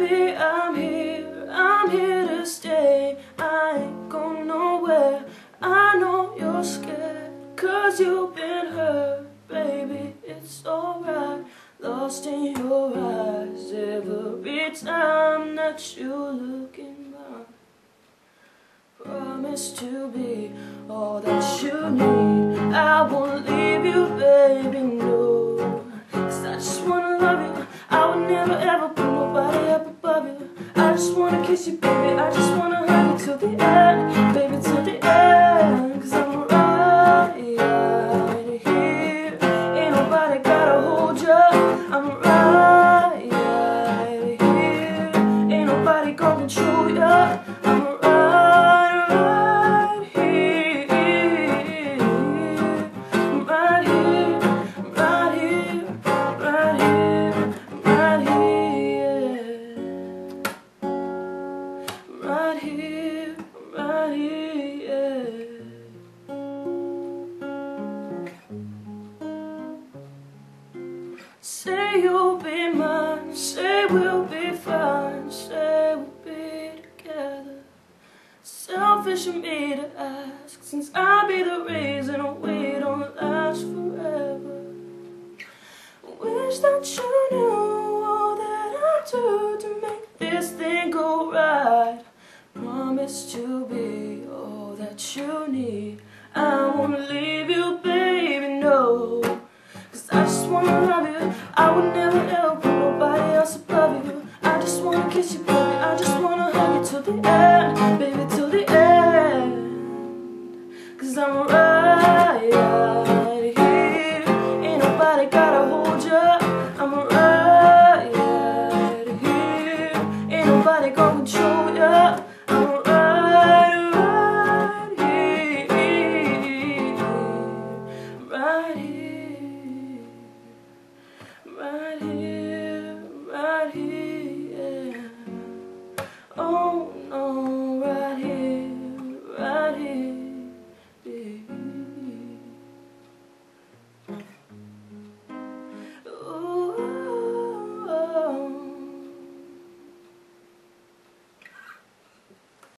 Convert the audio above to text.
Baby, I'm here, I'm here to stay. I ain't going nowhere. I know you're scared Cause you've been hurt. Baby, it's alright. Lost in your eyes Every time that you look in mine Promise to be all that never ever put nobody up above you. I just wanna kiss you, baby. I just wanna Say you'll be mine, say we'll be fine, say we'll be together. Selfish of me to ask, since I'll be the reason we don't last forever. Wish that you knew all that I do to make this thing go right. Promise to be all that you need. I won't leave you, baby, no just wanna love you. I would never ever put nobody else above you. I just wanna kiss you, baby. I just wanna hug you till the end, baby, till the end. Cause I'm alright. here.